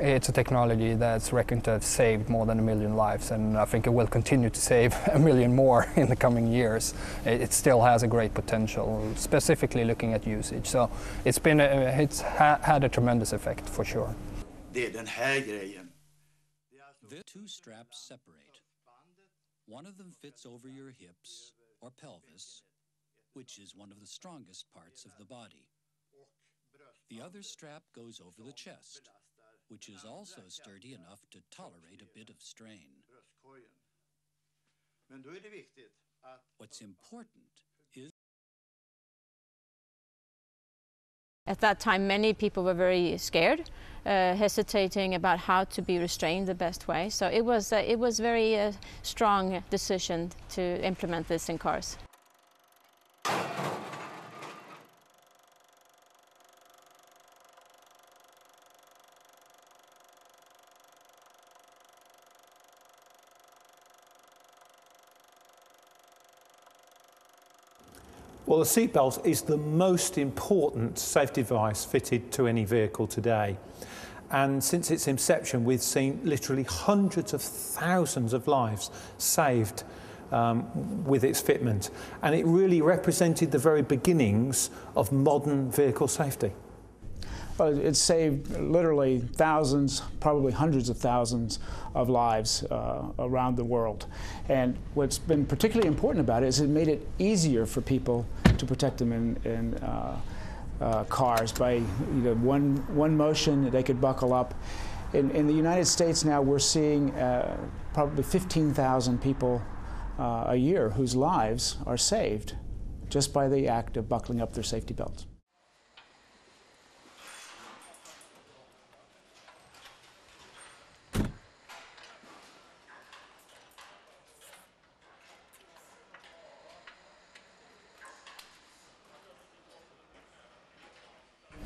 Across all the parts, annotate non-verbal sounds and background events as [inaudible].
It's a technology that's reckoned to have saved more than a million lives, and I think it will continue to save [laughs] a million more in the coming years. It still has a great potential, specifically looking at usage. So it's been a, it's ha had a tremendous effect for sure. Det är den här grejen. Er the two straps separate. One of them fits over your hips or pelvis, which is one of the strongest parts of the body. The other strap goes over the chest, which is also sturdy enough to tolerate a bit of strain. What's important is At that time, many people were very scared, uh, hesitating about how to be restrained the best way. So it was uh, it was very uh, strong decision to implement this in cars. Well, the seatbelt is the most important safety device fitted to any vehicle today. And since its inception, we've seen literally hundreds of thousands of lives saved um, with its fitment. And it really represented the very beginnings of modern vehicle safety. Well, it saved literally thousands, probably hundreds of thousands of lives uh, around the world. And what's been particularly important about it is it made it easier for people to protect them in, in uh, uh, cars by you know, one, one motion, they could buckle up. In, in the United States now, we're seeing uh, probably 15,000 people uh, a year whose lives are saved just by the act of buckling up their safety belts.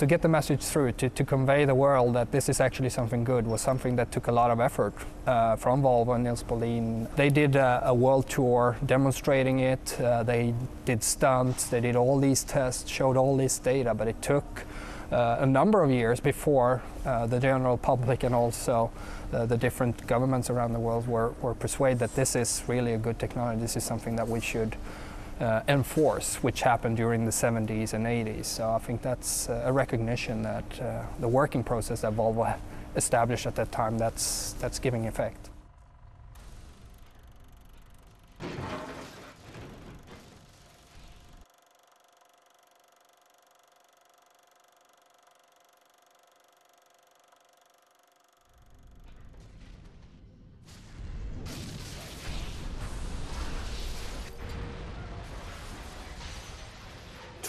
To get the message through, to, to convey the world that this is actually something good, was something that took a lot of effort uh, from Volvo and Nils Bohlin. They did a, a world tour demonstrating it, uh, they did stunts, they did all these tests, showed all this data, but it took uh, a number of years before uh, the general public and also uh, the different governments around the world were, were persuaded that this is really a good technology, this is something that we should uh, enforce, which happened during the 70s and 80s. So I think that's uh, a recognition that uh, the working process that Volvo established at that time, that's, that's giving effect.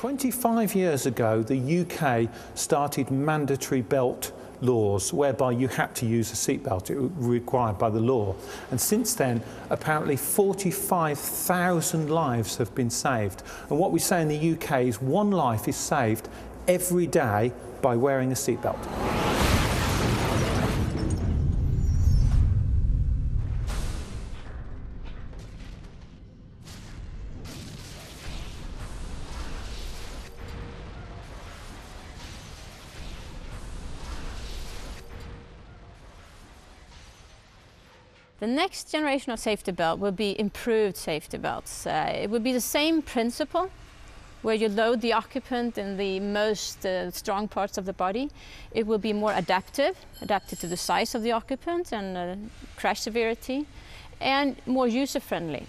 Twenty-five years ago, the UK started mandatory belt laws whereby you had to use a seatbelt. It was required by the law. And since then, apparently 45,000 lives have been saved. And what we say in the UK is one life is saved every day by wearing a seatbelt. The next generation of safety belt will be improved safety belts. Uh, it will be the same principle where you load the occupant in the most uh, strong parts of the body. It will be more adaptive, adapted to the size of the occupant and uh, crash severity, and more user-friendly.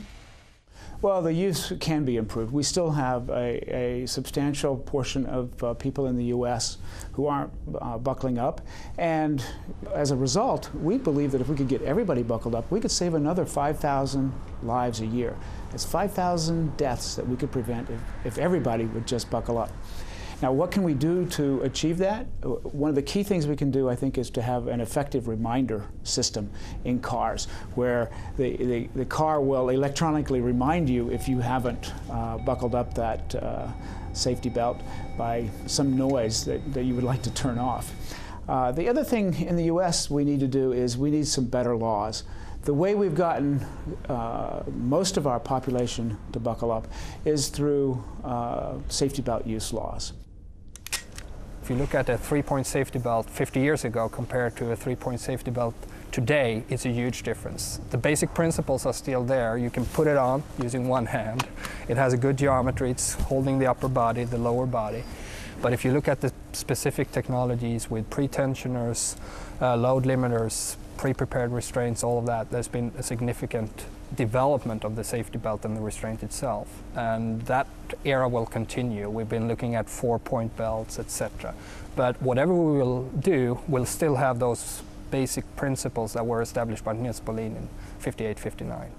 Well, the use can be improved. We still have a, a substantial portion of uh, people in the U.S. who aren't uh, buckling up. And as a result, we believe that if we could get everybody buckled up, we could save another 5,000 lives a year. It's 5,000 deaths that we could prevent if, if everybody would just buckle up. Now, what can we do to achieve that? One of the key things we can do, I think, is to have an effective reminder system in cars where the, the, the car will electronically remind you if you haven't uh, buckled up that uh, safety belt by some noise that, that you would like to turn off. Uh, the other thing in the U.S. we need to do is we need some better laws. The way we've gotten uh, most of our population to buckle up is through uh, safety belt use laws. If you look at a three-point safety belt 50 years ago compared to a three-point safety belt today, it's a huge difference. The basic principles are still there. You can put it on using one hand. It has a good geometry. It's holding the upper body, the lower body. But if you look at the specific technologies with pre-tensioners, uh, load limiters, pre-prepared restraints, all of that, there's been a significant development of the safety belt and the restraint itself. And that era will continue. We've been looking at four-point belts, etc. But whatever we will do, we'll still have those basic principles that were established by Nils Bohlin in 58, 59.